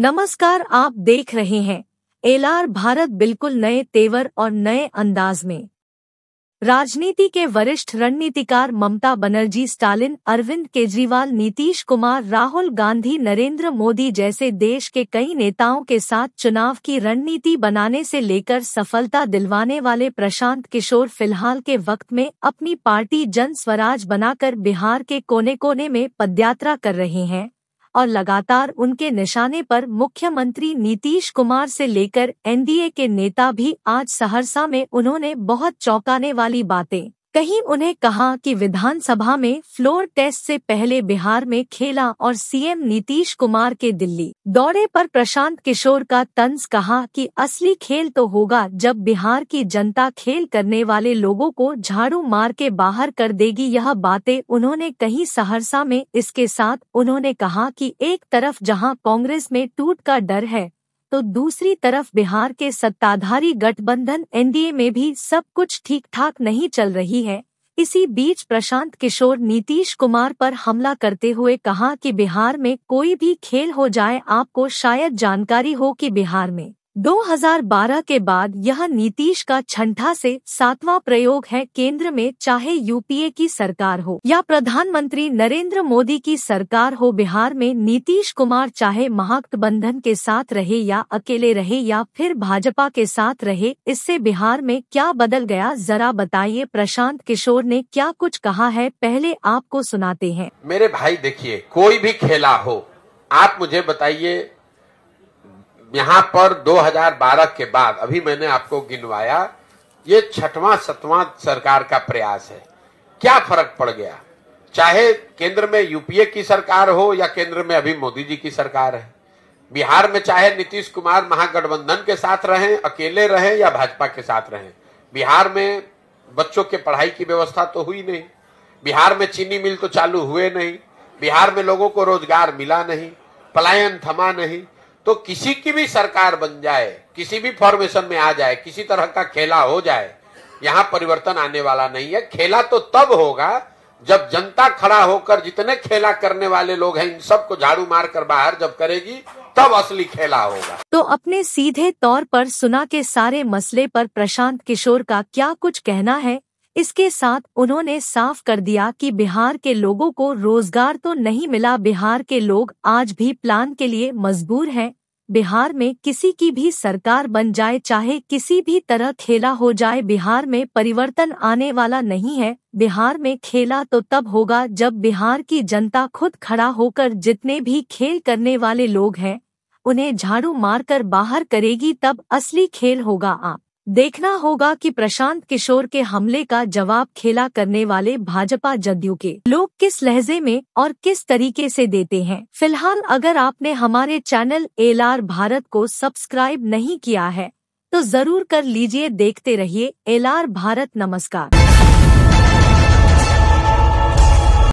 नमस्कार, आप देख रहे हैं एलआर भारत बिल्कुल नए तेवर और नए अंदाज में। राजनीति के वरिष्ठ रणनीतिकार ममता बनर्जी, स्टालिन, अरविंद केजरीवाल, नीतीश कुमार, राहुल गांधी, नरेंद्र मोदी जैसे देश के कई नेताओं के साथ चुनाव की रणनीति बनाने से लेकर सफलता दिलवाने वाले प्रशांत किशोर फ़िलहाल के वक्त में अपनी पार्टी जन स्वराज बनाकर बिहार के कोने कोने में पदयात्रा कर रहे हैं। और लगातार उनके निशाने पर मुख्यमंत्री नीतीश कुमार से लेकर एनडीए के नेता भी आज सहरसा में उन्होंने बहुत चौंकाने वाली बातें। कहीं उन्हें कहा कि विधानसभा में फ्लोर टेस्ट से पहले बिहार में खेला और सीएम नीतीश कुमार के दिल्ली दौरे पर प्रशांत किशोर का तंज कहा कि असली खेल तो होगा जब बिहार की जनता खेल करने वाले लोगों को झाड़ू मार के बाहर कर देगी। यह बातें उन्होंने कहीं सहरसा में इसके साथ उन्होंने कहा कि एक तरफ़ जहाँ कांग्रेस में टूट का डर है तो दूसरी तरफ़ बिहार के सत्ताधारी गठबंधन एनडीए में भी सब कुछ ठीक ठाक नहीं चल रही है। इसी बीच प्रशांत किशोर नीतीश कुमार पर हमला करते हुए कहा कि बिहार में कोई भी खेल हो जाए, आपको शायद जानकारी हो कि बिहार में 2012 के बाद यह नीतीश का छठा से सातवां प्रयोग है केंद्र में, चाहे यूपीए की सरकार हो या प्रधानमंत्री नरेंद्र मोदी की सरकार हो, बिहार में नीतीश कुमार चाहे महागठबंधन के साथ रहे या अकेले रहे या फिर भाजपा के साथ रहे, इससे बिहार में क्या बदल गया? जरा बताइए। प्रशांत किशोर ने क्या कुछ कहा है? पहले आपको सुनाते हैं। मेरे भाई देखिए, कोई भी खेला हो, आप मुझे बताइए यहाँ पर 2012 के बाद अभी मैंने आपको गिनवाया, ये छठवां, सतवां सरकार का प्रयास है। क्या फ़र्क पड़ गया? चाहे केंद्र में यूपीए की सरकार हो या केंद्र में अभी मोदी जी की सरकार है। बिहार में चाहे नीतीश कुमार महागठबंधन के साथ रहें, अकेले रहें या भाजपा के साथ रहें, बिहार में बच्चों के पढ़ाई की व्यवस्था तो हुई नहीं। बिहार में चीनी मिल तो चालू हुए नहीं। बिहार में लोगों को रोज़गार मिला नहीं। पलायन थमा नहीं। तो किसी की भी सरकार बन जाए, किसी भी फॉर्मेशन में आ जाए, किसी तरह का खेला हो जाए, यहाँ परिवर्तन आने वाला नहीं है। खेला तो तब होगा जब जनता खड़ा होकर जितने खेला करने वाले लोग हैं, इन सबको झाड़ू मार कर बाहर जब करेगी, तब असली खेला होगा। तो अपने सीधे तौर पर सुना के सारे मसले पर प्रशांत किशोर का क्या कुछ कहना है? इसके साथ उन्होंने साफ़ कर दिया कि बिहार के लोगों को रोज़गार तो नहीं मिला, बिहार के लोग आज भी प्लान के लिए मजबूर हैं। बिहार में किसी की भी सरकार बन जाए, चाहे किसी भी तरह खेला हो जाए, बिहार में परिवर्तन आने वाला नहीं है। बिहार में खेला तो तब होगा जब बिहार की जनता खुद खड़ा होकर जितने भी खेल करने वाले लोग हैं, उन्हें झाड़ू मारकर बाहर करेगी, तब असली खेल होगा आप। देखना होगा कि प्रशांत किशोर के हमले का जवाब खेला करने वाले भाजपा जदयू के। लोग किस लहजे में और किस तरीके से देते हैं? फ़िलहाल अगर आपने हमारे चैनल एल आर भारत को सब्सक्राइब नहीं किया है तो ज़रूर कर लीजिए, देखते रहिए एल आर भारत, नमस्कार।